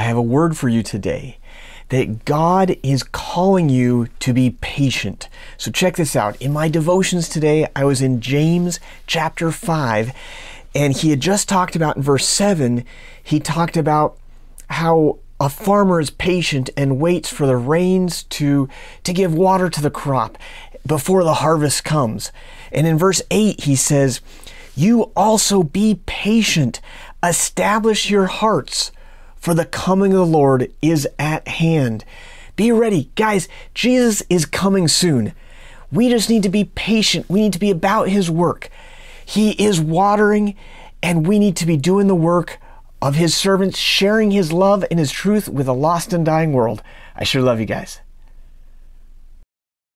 I have a word for you today that God is calling you to be patient. So check this out. In my devotions today, I was in James chapter 5, and he had just talked about in verse 7, he talked about how a farmer is patient and waits for the rains to, to give water to the crop before the harvest comes. And in verse 8, he says, You also be patient, establish your hearts for the coming of the Lord is at hand. Be ready. Guys, Jesus is coming soon. We just need to be patient. We need to be about His work. He is watering, and we need to be doing the work of His servants, sharing His love and His truth with a lost and dying world. I sure love you guys.